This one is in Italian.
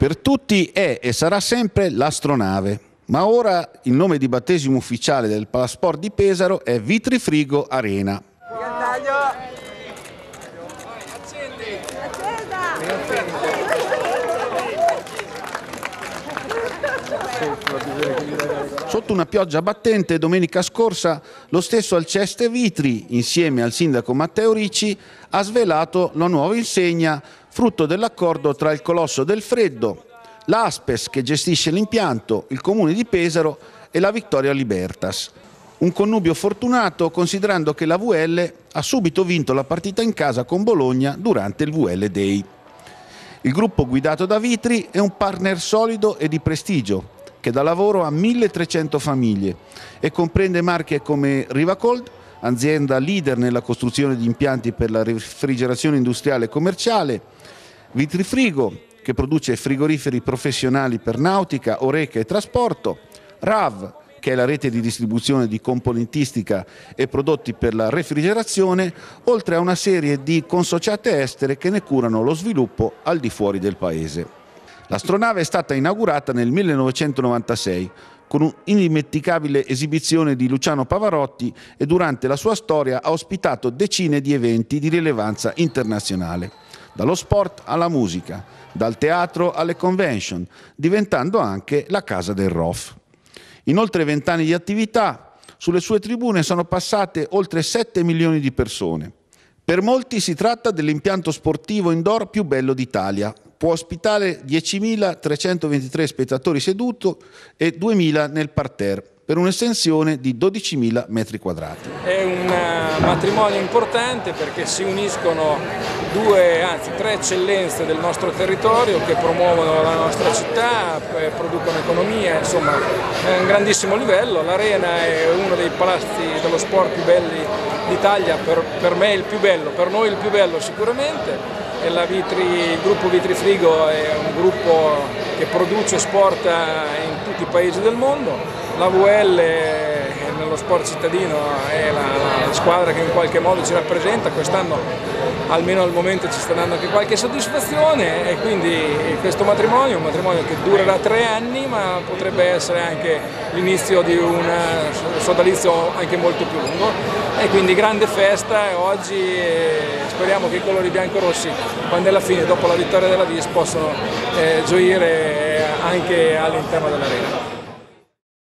Per tutti è e sarà sempre l'astronave, ma ora il nome di battesimo ufficiale del Palasport di Pesaro è Vitrifrigo Arena. Sotto una pioggia battente domenica scorsa lo stesso Alceste Vitri, insieme al sindaco Matteo Ricci, ha svelato la nuova insegna frutto dell'accordo tra il Colosso del Freddo, l'Aspes che gestisce l'impianto, il comune di Pesaro e la Vittoria Libertas. Un connubio fortunato considerando che la VL ha subito vinto la partita in casa con Bologna durante il VL Day. Il gruppo guidato da Vitri è un partner solido e di prestigio che dà lavoro a 1300 famiglie e comprende marche come Rivacold, azienda leader nella costruzione di impianti per la refrigerazione industriale e commerciale, Vitrifrigo, che produce frigoriferi professionali per nautica, oreca e trasporto, RAV, che è la rete di distribuzione di componentistica e prodotti per la refrigerazione, oltre a una serie di consociate estere che ne curano lo sviluppo al di fuori del Paese. L'astronave è stata inaugurata nel 1996 con un'indimenticabile esibizione di Luciano Pavarotti e durante la sua storia ha ospitato decine di eventi di rilevanza internazionale, dallo sport alla musica, dal teatro alle convention, diventando anche la casa del ROF. In oltre vent'anni di attività, sulle sue tribune sono passate oltre 7 milioni di persone. Per molti si tratta dell'impianto sportivo indoor più bello d'Italia, può ospitare 10.323 spettatori seduti e 2.000 nel parterre per un'estensione di 12.000 metri quadrati. È un eh, matrimonio importante perché si uniscono due, anzi tre eccellenze del nostro territorio che promuovono la nostra città, eh, producono economia, insomma è un grandissimo livello. L'Arena è uno dei palazzi dello sport più belli d'Italia, per, per me il più bello, per noi il più bello sicuramente Vitri, il gruppo Vitrifrigo è un gruppo che produce sport in tutti i paesi del mondo, la VL nello sport cittadino è la squadra che in qualche modo ci rappresenta, quest'anno almeno al momento ci sta dando anche qualche soddisfazione e quindi questo matrimonio un matrimonio che durerà tre anni ma potrebbe essere anche l'inizio di un sodalizio anche molto più lungo e quindi grande festa e oggi speriamo che i colori bianco-rossi quando è la fine, dopo la vittoria della Vis, possano eh, gioire anche all'interno dell'arena.